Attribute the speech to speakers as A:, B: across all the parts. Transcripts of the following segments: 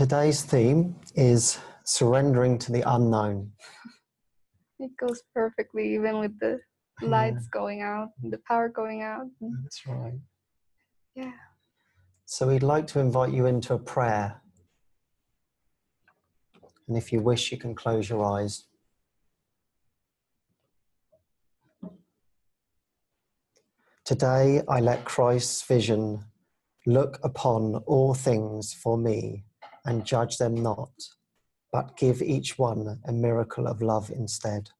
A: today's theme is surrendering to the unknown.
B: It goes perfectly, even with the lights going out, the power going out.
A: That's right.
B: Yeah.
A: So we'd like to invite you into a prayer. And if you wish, you can close your eyes. Today, I let Christ's vision look upon all things for me and judge them not, but give each one a miracle of love instead.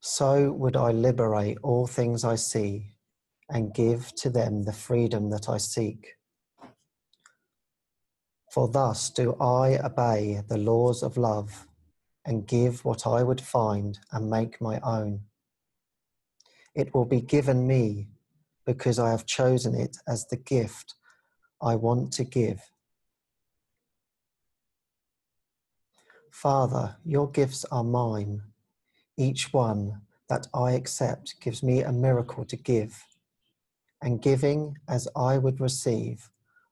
A: So would I liberate all things I see and give to them the freedom that I seek. For thus do I obey the laws of love and give what I would find and make my own. It will be given me because I have chosen it as the gift I want to give. Father, your gifts are mine. Each one that I accept gives me a miracle to give. And giving as I would receive,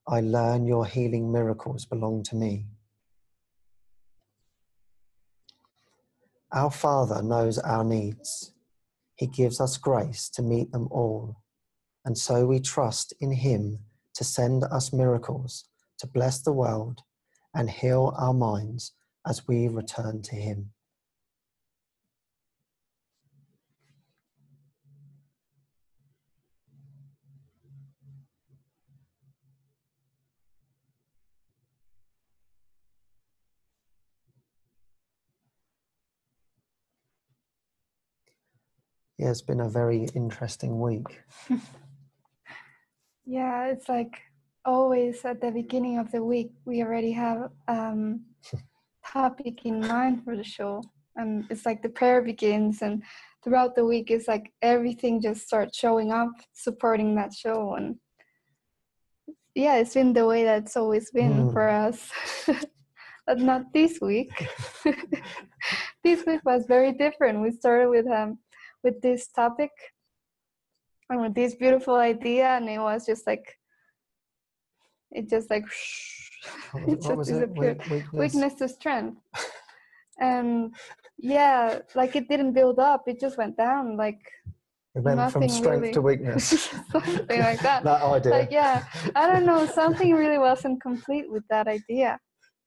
A: I learn your healing miracles belong to me. Our Father knows our needs. He gives us grace to meet them all. And so we trust in Him to send us miracles, to bless the world, and heal our minds as we return to Him. Yeah, it's been a very interesting week.
B: Yeah, it's like always at the beginning of the week, we already have um topic in mind for the show. And it's like the prayer begins, and throughout the week, it's like everything just starts showing up, supporting that show. And yeah, it's been the way that's always been
A: Mm.
B: for us. but not this week. this week was very different. We started with um with this topic and with this beautiful idea, and it was just like it just like
A: What
B: it just
A: it?
B: disappeared.
A: Weak- weakness?
B: weakness to strength. and yeah, like it didn't build up; it just went down. Like
A: It went from strength
B: really.
A: to weakness.
B: Something like that.
A: that idea.
B: like yeah, I don't know. Something really wasn't complete with that idea,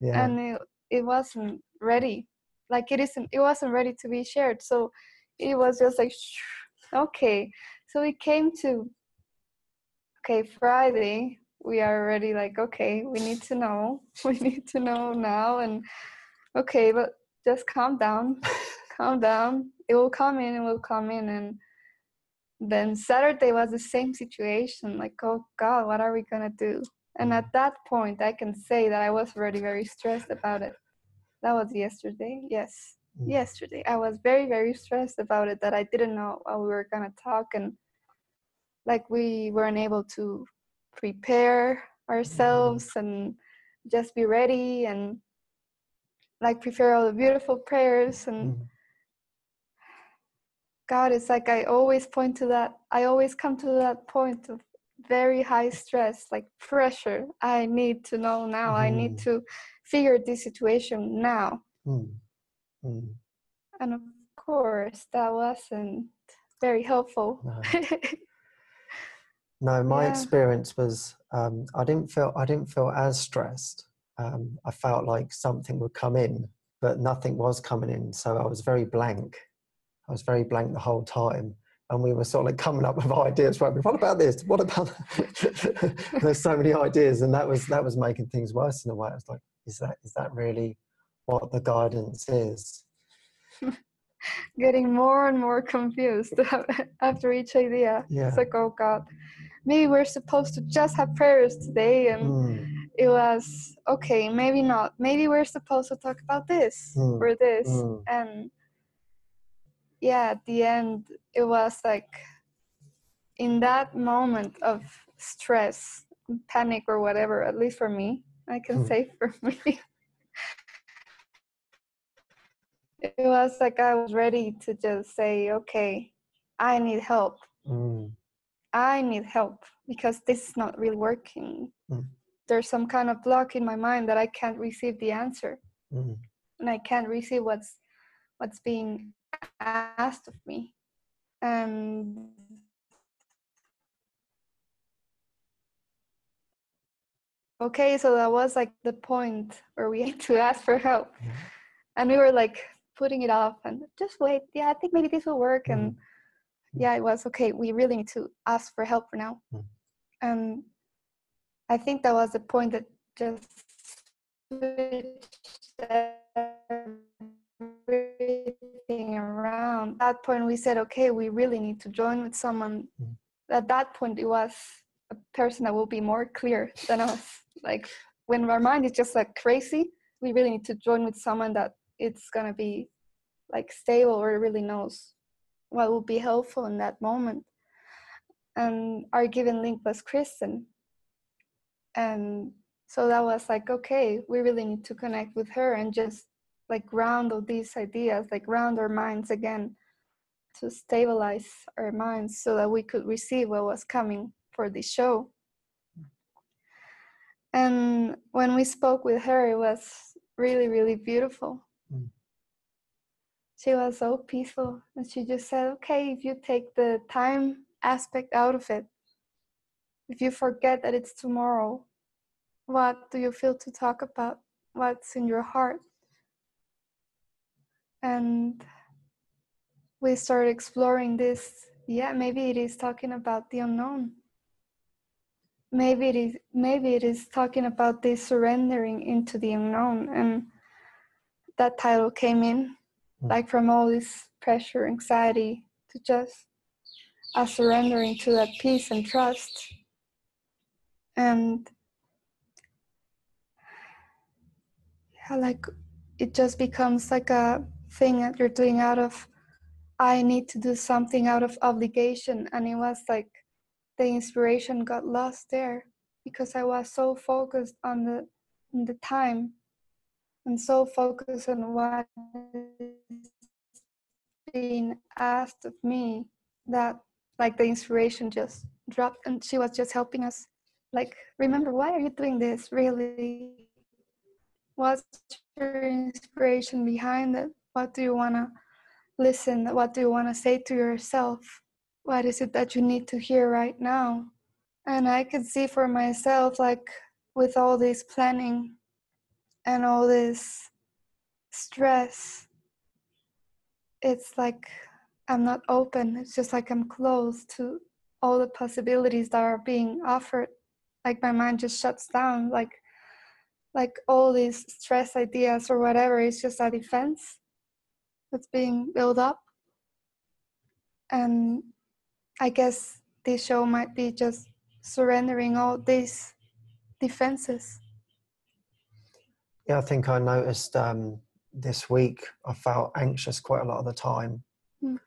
A: yeah.
B: and it, it wasn't ready. Like it isn't. It wasn't ready to be shared. So it was just like okay. So we came to okay Friday. We are already like okay. We need to know. We need to know now. And okay, but just calm down. calm down. It will come in. It will come in. And then Saturday was the same situation. Like oh God, what are we gonna do? And at that point, I can say that I was already very stressed about it. That was yesterday. Yes. Yesterday. I was very, very stressed about it that I didn't know what we were gonna talk and like we weren't able to prepare ourselves and just be ready and like prepare all the beautiful prayers and
A: Mm.
B: God it's like I always point to that I always come to that point of very high stress, like pressure. I need to know now. I need to figure this situation now.
A: Mm. Mm.
B: And of course, that wasn't very helpful.
A: No. No, my
B: Yeah.
A: experience was um, I didn't feel I didn't feel as stressed. Um, I felt like something would come in, but nothing was coming in. So I was very blank. I was very blank the whole time, and we were sort of like coming up with ideas. Right, what about this? What about? that?" There's so many ideas, and that was that was making things worse in a way. I was like, is that is that really what the guidance is?
B: Getting more and more confused after each idea.
A: Yeah.
B: It's like, oh God, maybe we're supposed to just have prayers today. And
A: Mm,
B: it was, okay, maybe not. Maybe we're supposed to talk about this
A: Mm,
B: or this.
A: mm.
B: And yeah, at the end, it was like in that moment of stress, panic, or whatever, at least for me, I can
A: Hmm.
B: say for me. It was like I was ready to just say, okay, I need help.
A: mm,
B: I need help because this is not really working.
A: Mm.
B: There's some kind of block in my mind that I can't receive the answer,
A: Mm.
B: and I can't receive what's what's being asked of me. And okay, so that was like the point where we had to ask for help,
A: Yeah.
B: and we were like putting it off and just wait. Yeah, I think maybe this will work, and yeah, it was okay. We really need to ask for help for now,
A: Mm.
B: and I think that was the point that just switched everything around. At that point, we said, okay, we really need to join with someone.
A: Mm.
B: At that point, it was a person that will be more clear than us. Like when our mind is just like crazy, we really need to join with someone that it's gonna be like stable or really knows what will be helpful in that moment. And our given link was Kristen. And so that was like, okay, we really need to connect with her and just like ground all these ideas, like ground our minds again to stabilize our minds so that we could receive what was coming for the show. And when we spoke with her, it was really, really beautiful. She was so peaceful. And she just said, okay, if you take the time aspect out of it, if you forget that it's tomorrow, what do you feel to talk about? What's in your heart? And we started exploring this. Yeah, maybe it is talking about the unknown. Maybe it is maybe it is talking about this surrendering into the unknown and that title came in.
A: Mm.
B: like from all this pressure, anxiety to just a surrendering to that peace and trust. And yeah, like it just becomes like a thing that you're doing out of I need to do something out of obligation. And it was like the inspiration got lost there because I was so focused on the on the time and so focused on what being asked of me that like the inspiration just dropped and she was just helping us like remember why are you doing this really? What's your inspiration behind it? What do you want to listen what do you want to say to yourself? What is it that you need to hear right now? And i could see for myself like with all this planning and all this stress it's like i'm not open. It's just like i'm closed to all the possibilities that are being offered. Like my mind just shuts down. Like like all these stress ideas or whatever is just a defense that's being built up. And i guess this show might be just surrendering all these defenses.
A: Yeah, I think I noticed um, this week I felt anxious quite a lot of the time
B: Mm.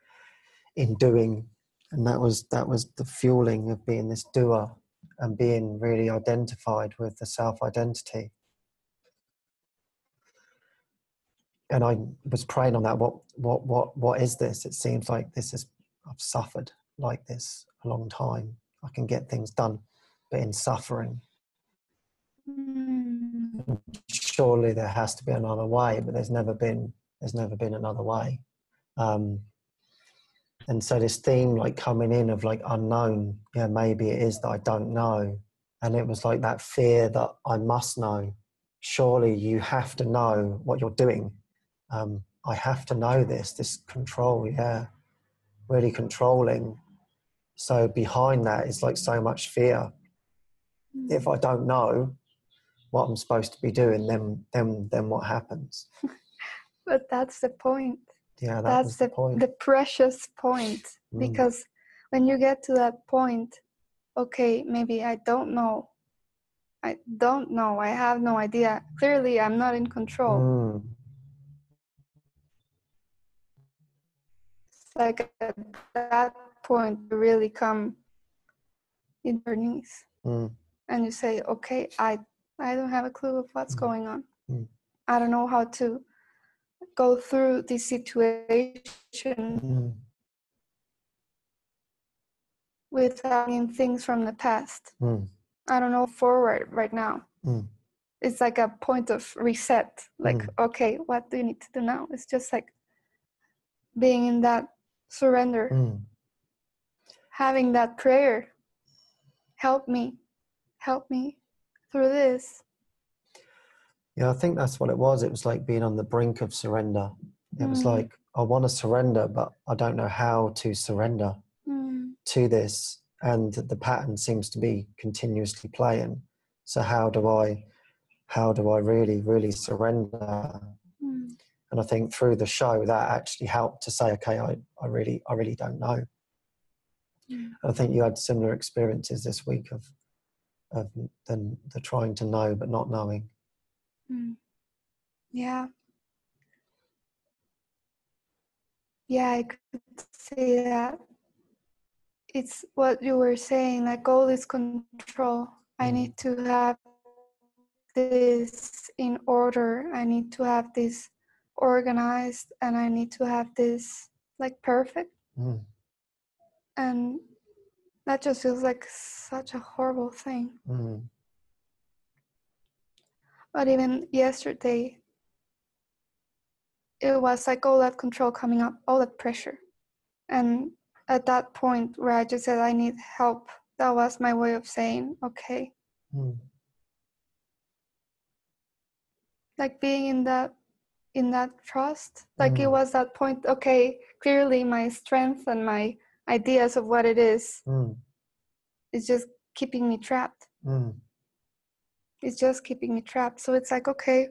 A: in doing, and that was that was the fueling of being this doer and being really identified with the self identity. And I was praying on that. What what what what is this? It seems like this is I've suffered like this a long time. I can get things done, but in suffering,
B: Mm.
A: surely there has to be another way but there's never been there's never been another way. Um and so this theme like coming in of like unknown yeah maybe it is that i don't know. And it was like that fear that i must know. Surely you have to know what you're doing. Um i have to know this this control yeah really controlling. So behind that is like so much fear. If I don't know what I'm supposed to be doing, then then then what happens?
B: but that's the point.
A: Yeah, that
B: that's
A: the,
B: the,
A: point.
B: the precious point.
A: Mm.
B: because when you get to that point okay maybe i don't know. I don't know. I have no idea. Clearly i'm not in control.
A: Mm,
B: it's like at that point you really come in your knees.
A: Mm,
B: and you say okay i i don't have a clue of what's
A: Mm.
B: going on
A: Mm.
B: i don't know how to go through this situation
A: mm,
B: without in things from the past.
A: Mm.
B: I don't know forward right now.
A: Mm.
B: It's like a point of reset. Like,
A: Mm.
B: okay, what do you need to do now? It's just like being in that surrender,
A: Mm.
B: having that prayer. Help me, help me through this.
A: Yeah, I think that's what it was. It was like being on the brink of surrender. It was
B: Mm.
A: like, I want to surrender, but I don't know how to surrender
B: Mm,
A: to this. And the pattern seems to be continuously playing. So how do I, how do I really, really surrender?
B: mm,
A: And I think through the show that actually helped to say, okay, I, I really, I really don't know.
B: mm.
A: I think you had similar experiences this week of, of the, the trying to know but not knowing.
B: Mm. Yeah. Yeah, I could see that. It's what you were saying, like all this control. I
A: Mm.
B: need to have this in order. I need to have this organized and I need to have this like perfect.
A: Mm.
B: And that just feels like such a horrible thing.
A: Mm.
B: But even yesterday, it was like all that control coming up, all that pressure. And at that point where I just said, I need help, that was my way of saying, okay,
A: Mm.
B: like being in that in that trust like it
A: Mm.
B: was that point okay clearly my strength and my ideas of what it is
A: Mm.
B: is just keeping me trapped
A: Mm.
B: it's just keeping me trapped so it's like okay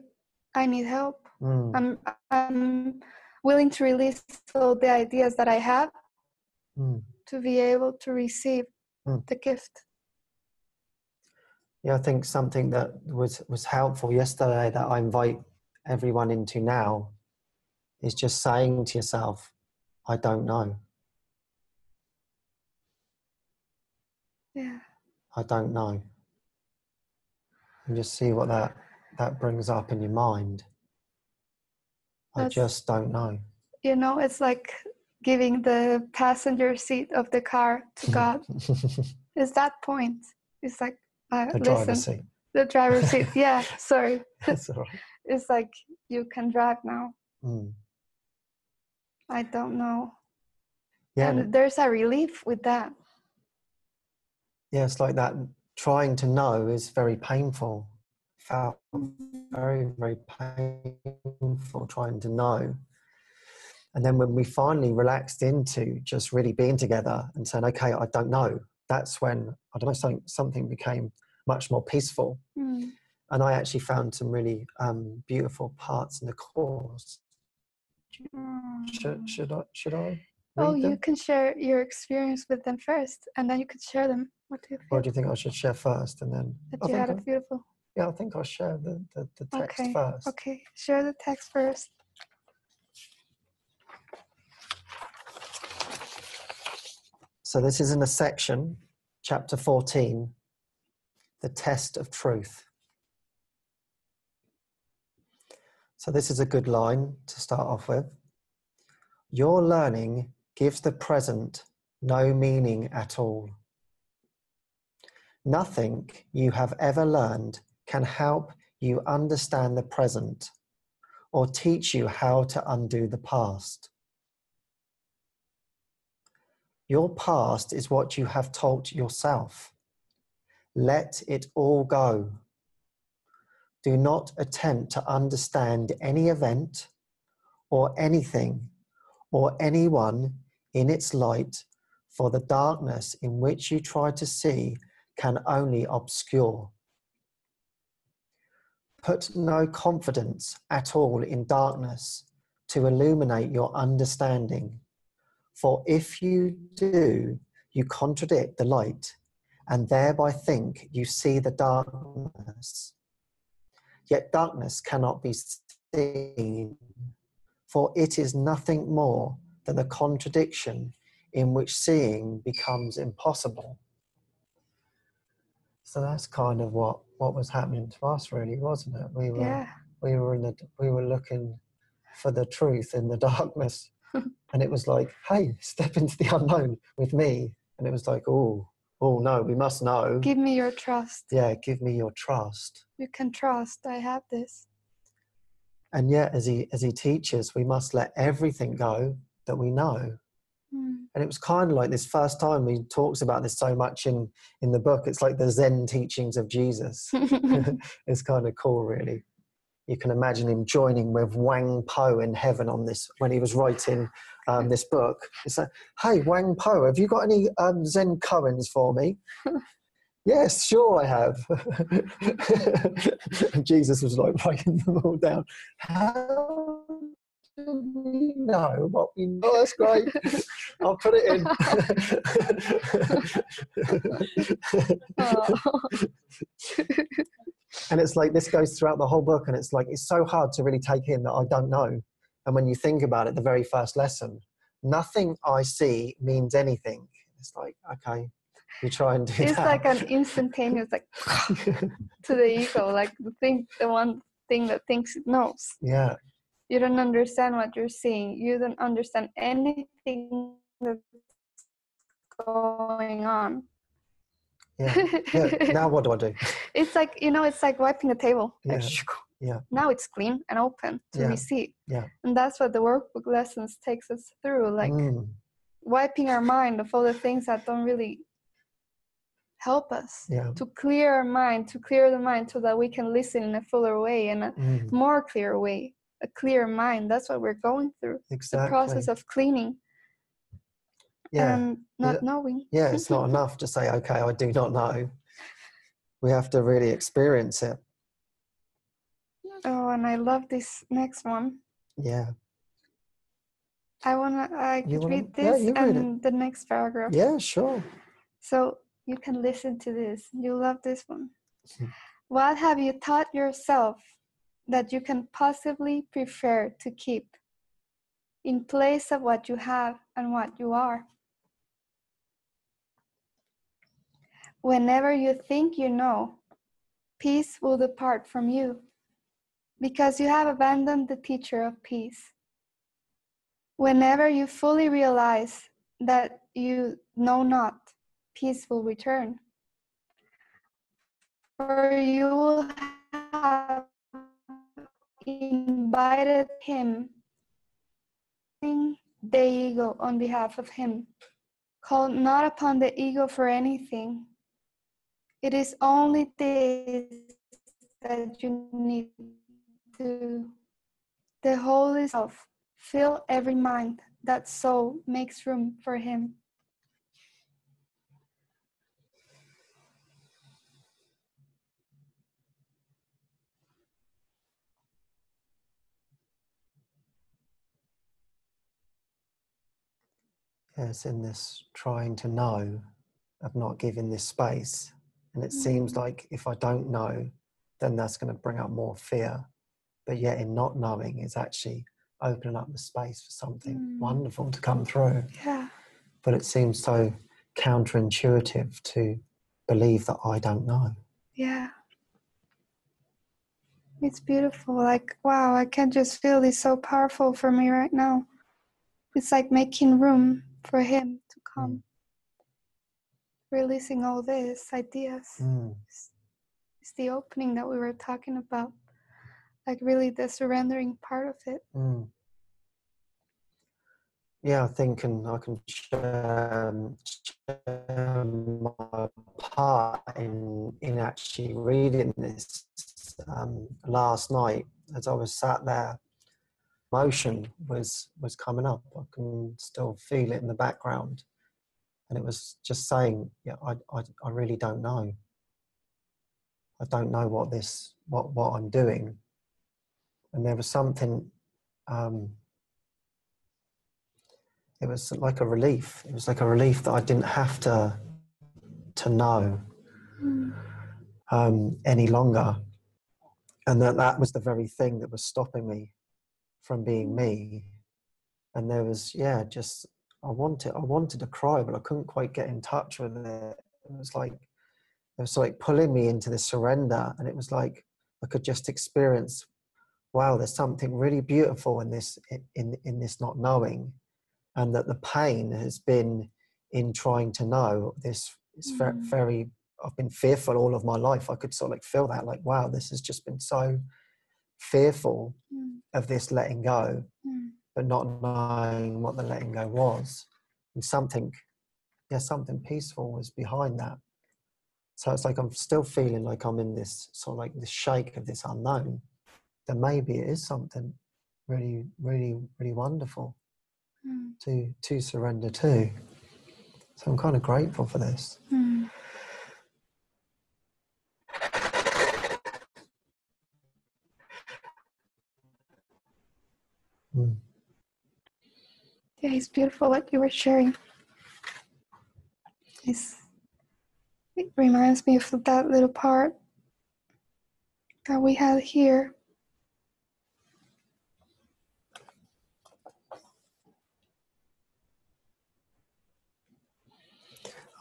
B: i need help
A: Mm.
B: i'm i'm willing to release all the ideas that i have
A: Mm.
B: to be able to receive
A: Mm.
B: the gift
A: Yeah, I think something that was was helpful yesterday that I invite everyone into now is just saying to yourself, "I don't know.
B: Yeah
A: I don't know," and just see what that that brings up in your mind. I just don't know.
B: you know it's like giving the passenger seat of the car to god it's that point it's like uh,
A: the
B: listen
A: driver's seat.
B: the driver's seat yeah sorry
A: That's all right.
B: it's like you can drive now
A: Mm.
B: i don't know
A: Yeah,
B: and there's a relief with that
A: yeah, it's like that. Trying to know is very painful. Felt very, very painful trying to know. And then when we finally relaxed into just really being together and saying, okay, I don't know, that's when, I don't know, something, something became much more peaceful.
B: Mm.
A: And I actually found some really um, beautiful parts in the course. Should, should I? Should I?
B: Oh
A: read
B: you can share your experience with them first and then you could share them what do you
A: Or do you think I should share first and then?
B: that
A: I
B: you had it beautiful
A: yeah, I think I'll share the, the, the text
B: okay
A: first.
B: okay share the text first
A: So this is in a section, chapter 14, the test of truth. So this is a good line to start off with. Your learning gives the present no meaning at all. Nothing you have ever learned can help you understand the present or teach you how to undo the past. Your past is what you have taught yourself. Let it all go. Do not attempt to understand any event or anything or anyone in its light, for the darkness in which you try to see can only obscure. Put no confidence at all in darkness to illuminate your understanding. For if you do, you contradict the light and thereby think you see the darkness. Yet darkness cannot be seen, for it is nothing more than a contradiction in which seeing becomes impossible. So that's kind of what, what was happening to us, really, wasn't it? We were
B: yeah
A: we were in the we were looking for the truth in the darkness and it was like hey step into the unknown with me and it was like, oh, oh no, we must know.
B: Give me your trust.
A: Yeah, give me your trust.
B: You can trust. I have this.
A: And yet, as he as he teaches, we must let everything go that we know.
B: Mm.
A: And it was kind of like this first time he talks about this so much in in the book. It's like the Zen teachings of Jesus. it's kind of cool, really. You can imagine him joining with Huang Po in heaven on this when he was writing um, this book. It's like, hey, Huang Po, have you got any um, Zen koans for me? yes, sure, I have. Jesus was like writing them all down. How we know what we know? Oh, that's great. I'll put it in.
B: Oh.
A: and it's like this goes throughout the whole book and it's like it's so hard to really take in that i don't know and when you think about it the very first lesson nothing i see means anything it's like okay you try and do
B: it's
A: that
B: like an instantaneous like to the ego, like the thing, the one thing that thinks it knows.
A: yeah
B: You don't understand what you're seeing. You don't understand anything that's going on.
A: yeah yeah now what do i do
B: it's like you know, it's like wiping the table.
A: Yeah, yeah.
B: Now it's clean and open to
A: Yeah,
B: receive.
A: yeah.
B: And that's what the workbook lessons takes us through, like
A: Mm,
B: wiping our mind of all the things that don't really help us.
A: yeah
B: To clear our mind, to clear the mind so that we can listen in a fuller way and a
A: mm,
B: more clear way. A clear mind. That's what we're going through.
A: Exactly.
B: The process of cleaning
A: yeah
B: and not
A: Yeah.
B: knowing.
A: yeah it's not enough to say okay i do not know we have to really experience it
B: Oh, and I love this next one.
A: yeah
B: I wanna I
A: You
B: could
A: wanna-
B: read
A: yeah,
B: this
A: you read it.
B: and the next paragraph.
A: yeah sure
B: So you can listen to this. You love this one.
A: Mhm.
B: What have you taught yourself that you can possibly prefer to keep in place of what you have and what you are? Whenever you think you know, peace will depart from you because you have abandoned the teacher of peace. Whenever you fully realize that you know not, peace will return. For you will have invited him, the ego on behalf of him. Call not upon the ego for anything. It is only this that you need to. The Holy Self, fill every mind, that soul makes room for him.
A: Yes in this trying to know of not giving this space and it seems
B: Mm.
A: like if i don't know then that's going to bring up more fear but yet in not knowing is actually opening up the space for something
B: Mm.
A: wonderful to come through
B: Yeah.
A: but it seems so counterintuitive to believe that i don't know
B: Yeah. It's beautiful. Like, wow, I can just feel this so powerful for me right now. It's like making room for him to come. Releasing all these ideas.
A: Mm,
B: It's, it's the opening that we were talking about. Like, really, the surrendering part of it.
A: mm. yeah i think and i can share, share my part in in actually reading this um, last night as i was sat there emotion was was coming up. I can still feel it in the background. And it was just saying yeah i i, I really don't know. I don't know what this what what i'm doing. And there was something um it was like a relief. It was like a relief that i didn't have to to know
B: Mm.
A: um, any longer. And that that was the very thing that was stopping me from being me. And there was, yeah, just I wanted I wanted to cry, but I couldn't quite get in touch with it. It was like it was like pulling me into the surrender, and it was like I could just experience, wow, there's something really beautiful in this in in this not knowing, and that the pain has been in trying to know this is ve-
B: Mm.
A: very i've been fearful all of my life i could sort of like feel that like wow this has just been so fearful
B: Mm,
A: of this letting go
B: mm,
A: but not knowing what the letting go was. And something yeah something peaceful was behind that. So it's like i'm still feeling like i'm in this sort of like this shake of this unknown then maybe it is something really really really wonderful
B: mm,
A: to to surrender to. So i'm kind of grateful for this.
B: Mm.
A: Mm.
B: Yeah, it's beautiful what you were sharing. It's, it reminds me of that little part that we had here.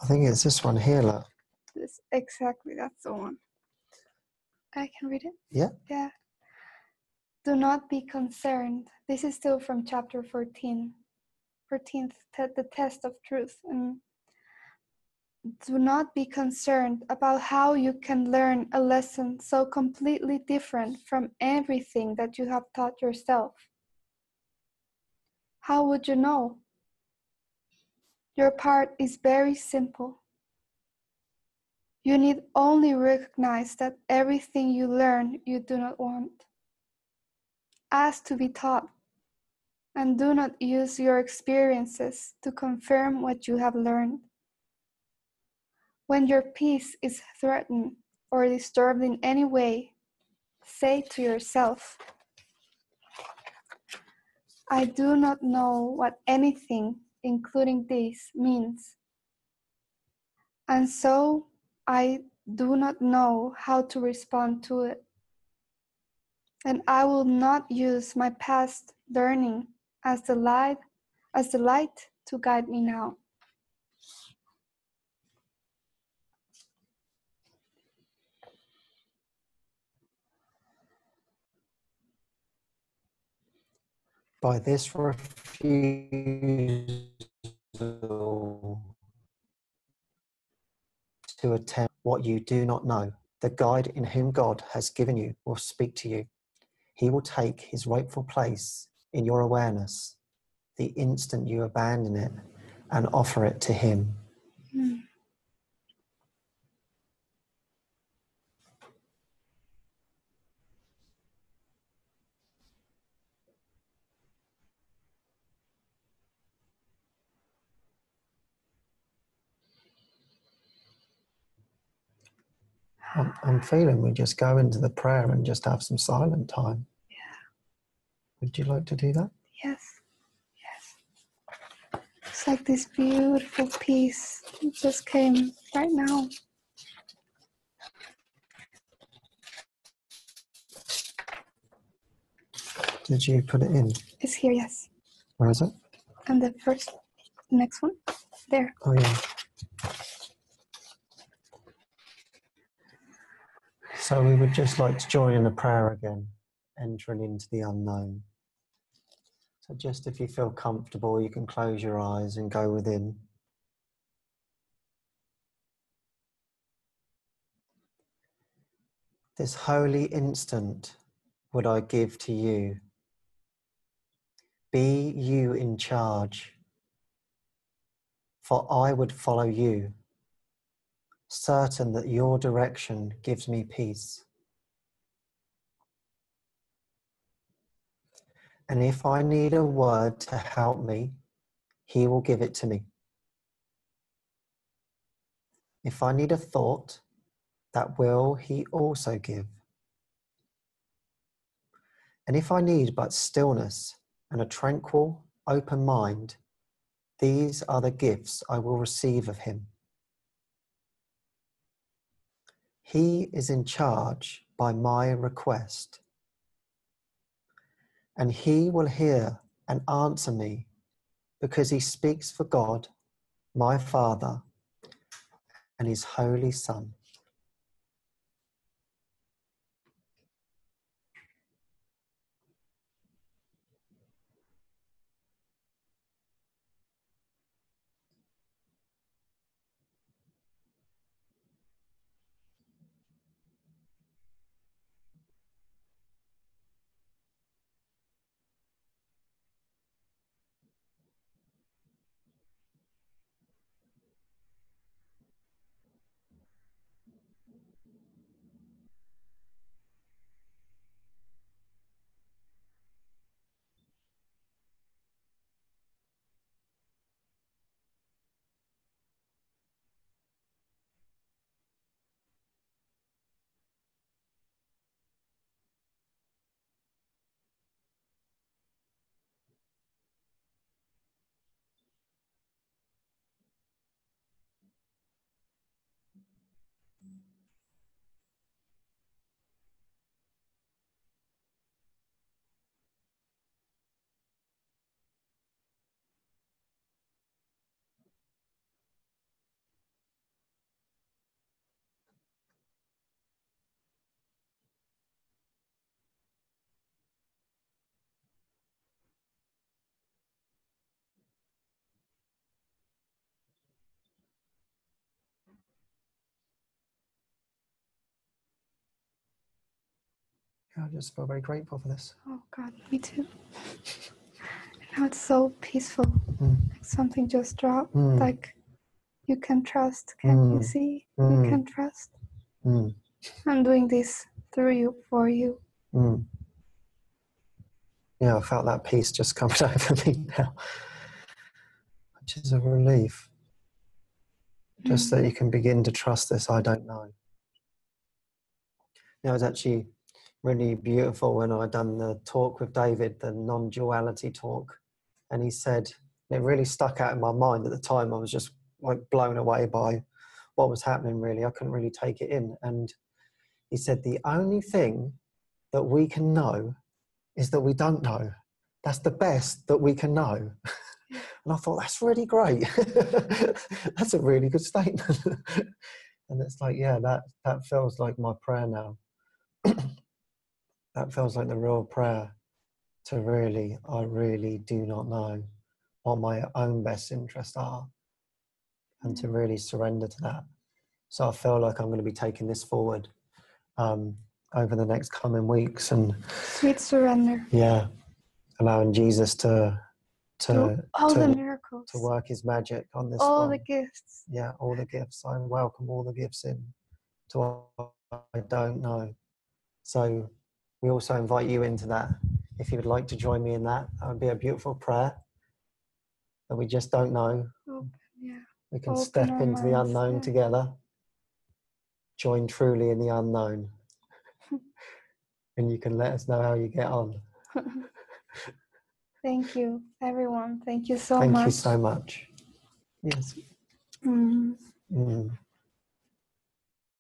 A: i think it's this one here look
B: This exactly that's the one. I can read it.
A: Yeah.
B: Yeah. Do not be concerned. This is still from chapter 14. 14th, te- the test of truth. And do not be concerned about how you can learn a lesson so completely different from everything that you have taught yourself. How would you know? Your part is very simple. You need only recognize that everything you learn you do not want. Ask to be taught, and do not use your experiences to confirm what you have learned. When your peace is threatened or disturbed in any way, say to yourself, I do not know what anything, including this, means. And so I do not know how to respond to it. And I will not use my past learning as the light as the light to guide me now.
A: by this refusal to attempt what you do not know, the guide in whom God has given you will speak to you. He will take his rightful place in your awareness the instant you abandon it and offer it to him. I'm, I'm feeling we just go into the prayer and just have some silent time. Would you like to do that?
B: Yes. Yes. It's like this beautiful piece. it just came right now.
A: Did you put it in?
B: It's here, yes.
A: Where is it?
B: And the first next one. There.
A: Oh, yeah. So we would just like to join in a prayer again, entering into the unknown. So just if you feel comfortable, you can close your eyes and go within. This holy instant would I give to you. Be you in charge, for I would follow you certain that your direction gives me peace. And if I need a word to help me, He will give it to me. If I need a thought, that will He also give. And if I need but stillness and a tranquil, open mind, these are the gifts I will receive of Him. He is in charge by my request. And he will hear and answer me because he speaks for God, my Father, and his Holy Son. I just feel very grateful for this.
B: Oh God, me too. now it's so peaceful.
A: Mm.
B: Like something just dropped.
A: Mm.
B: Like you can trust. Can you
A: Mm.
B: see?
A: Mm.
B: You can trust.
A: Mm.
B: I'm doing this through you, for you.
A: Mm. Yeah, I felt that peace just coming over me now, which is a relief. Just
B: Mm.
A: that you can begin to trust this, I don't know. It was actually really beautiful when I done the talk with David, the non-duality talk, and he said it really stuck out in my mind at the time. I was just like blown away by what was happening. Really, I couldn't really take it in. And he said the only thing that we can know is that we don't know. That's the best that we can know. And I thought that's really great. that's a really good statement. and it's like, yeah, that that feels like my prayer now. that feels like the real prayer to really, I really do not know what my own best interests are, and to really surrender to that. So I feel like I'm going to be taking this forward um, over the next coming weeks, and
B: Sweet surrender.
A: yeah, allowing Jesus to to
B: To all
A: to,
B: the miracles.
A: to work His magic on this
B: all
A: one.
B: the gifts.
A: yeah, all the gifts. I welcome all the gifts in to what I don't know. So we also invite you into that. If you would like to join me in that, that would be a beautiful prayer that we just don't know.
B: Open, yeah.
A: We can
B: Open
A: step into the unknown together, join truly in the unknown, and you can let us know how you get on.
B: Thank you, everyone. Thank you so
A: Thank
B: much.
A: Thank you so much. Yes.
B: Mm.
A: Mm.